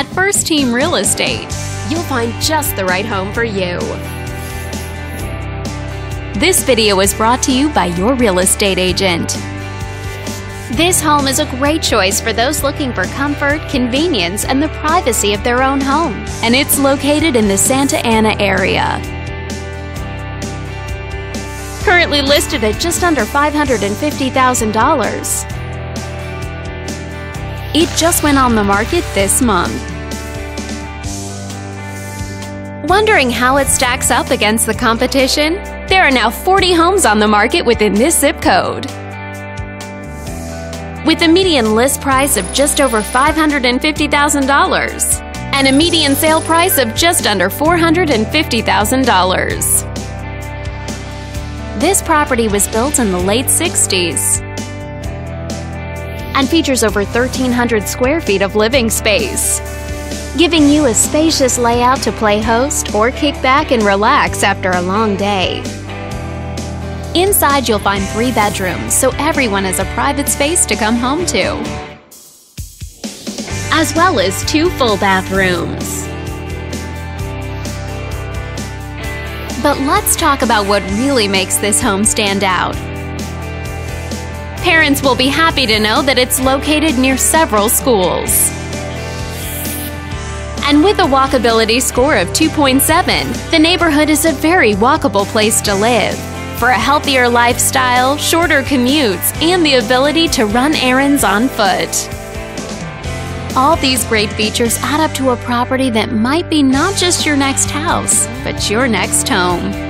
At First Team Real Estate, you'll find just the right home for you. This video is brought to you by your real estate agent. This home is a great choice for those looking for comfort, convenience, and the privacy of their own home, and it's located in the Santa Ana area. Currently listed at just under $550,000. It just went on the market this month. Wondering how it stacks up against the competition? There are now 40 homes on the market within this zip code. With a median list price of just over $550,000 and a median sale price of just under $450,000. This property was built in the late 60s and features over 1,300 square feet of living space, giving you a spacious layout to play host or kick back and relax after a long day. Inside, you'll find three bedrooms, so everyone has a private space to come home to, as well as two full bathrooms. But let's talk about what really makes this home stand out. Parents will be happy to know that it's located near several schools. And with a walkability score of 2.7, the neighborhood is a very walkable place to live. For a healthier lifestyle, shorter commutes, and the ability to run errands on foot. All these great features add up to a property that might be not just your next house, but your next home.